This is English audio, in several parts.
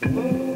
Música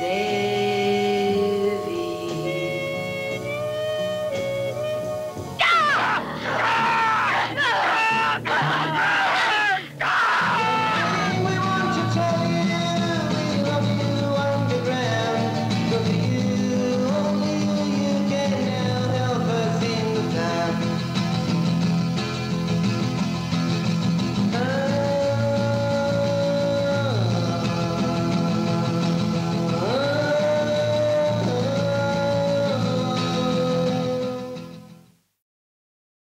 They